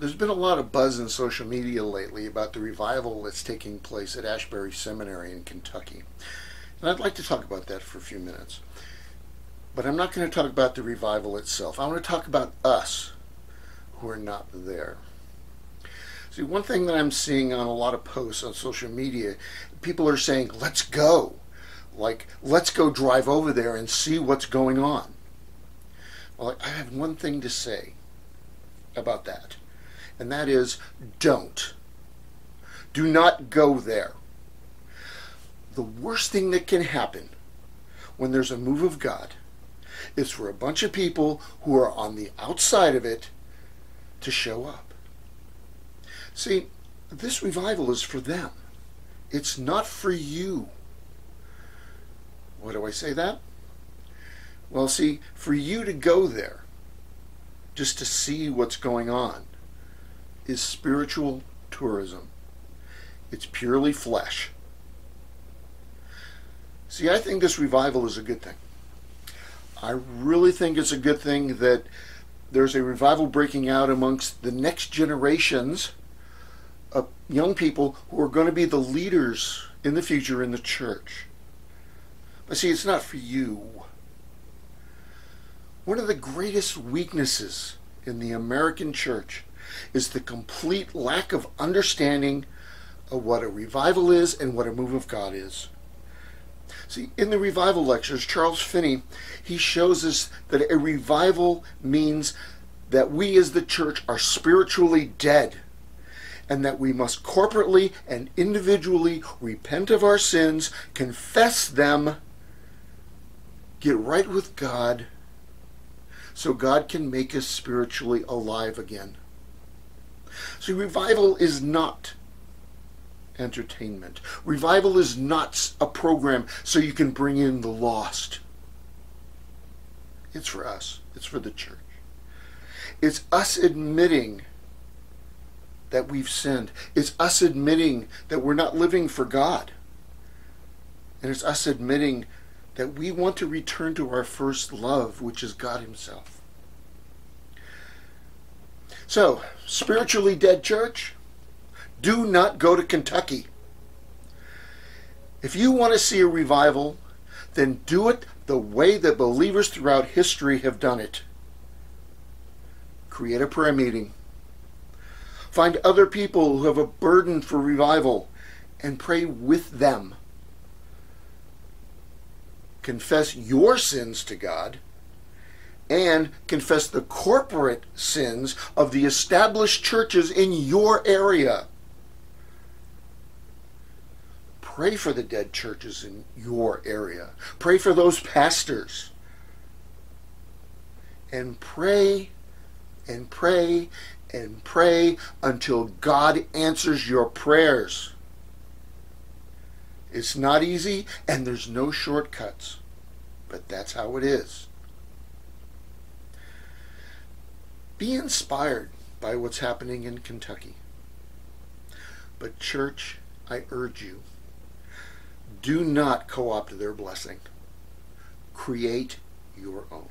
There's been a lot of buzz in social media lately about the revival that's taking place at Asbury Seminary in Kentucky. And I'd like to talk about that for a few minutes. But I'm not going to talk about the revival itself. I want to talk about us who are not there. See, one thing that I'm seeing on a lot of posts on social media, people are saying, let's go. Like, let's go drive over there and see what's going on. Well, I have one thing to say about that, and that is don't. Do not go there. The worst thing that can happen when there's a move of God is for a bunch of people who are on the outside of it to show up. See, this revival is for them. It's not for you. Why do I say that? Well, see, for you to go there just to see what's going on is spiritual tourism. It's purely flesh. See, I think this revival is a good thing. I really think it's a good thing that there's a revival breaking out amongst the next generations of young people who are going to be the leaders in the future in the church. But see, it's not for you. One of the greatest weaknesses in the American church is the complete lack of understanding of what a revival is and what a move of God is. See, in the revival lectures, Charles Finney, he shows us that a revival means that we as the church are spiritually dead and that we must corporately and individually repent of our sins, confess them, get right with God, so God can make us spiritually alive again. See, revival is not entertainment. Revival is not a program so you can bring in the lost. It's for us, it's for the church. It's us admitting that we've sinned. It's us admitting that we're not living for God. And it's us admitting that we want to return to our first love, which is God Himself. So, spiritually dead church, do not go to Kentucky. If you want to see a revival, then do it the way that believers throughout history have done it. Create a prayer meeting. Find other people who have a burden for revival and pray with them confess your sins to God and confess the corporate sins of the established churches in your area. Pray for the dead churches in your area. Pray for those pastors. And pray and pray and pray until God answers your prayers. It's not easy, and there's no shortcuts. But that's how it is. Be inspired by what's happening in Kentucky. But, church, I urge you do not co opt their blessing, create your own.